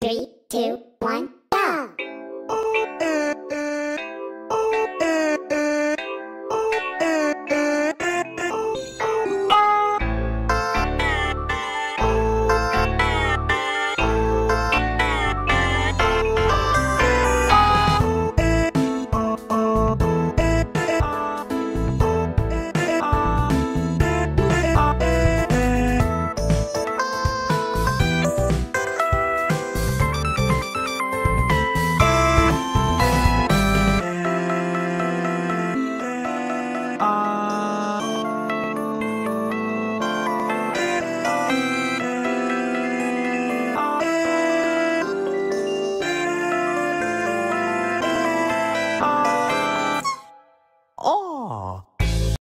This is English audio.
Three, two, one. law